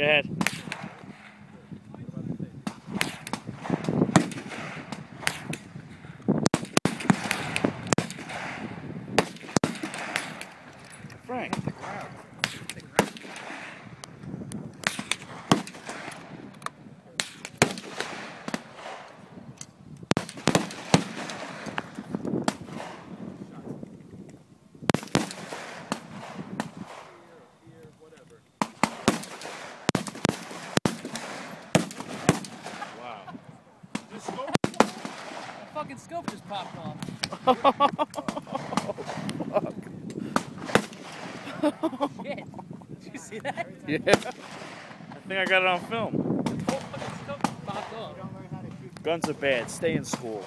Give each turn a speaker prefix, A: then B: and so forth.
A: Go ahead. Frank.
B: Fucking scope just popped off. oh, Shit. Did you see that?
A: Yeah. I think I got it on film.
B: The whole fucking scope just popped off.
A: Guns are bad. Stay in school.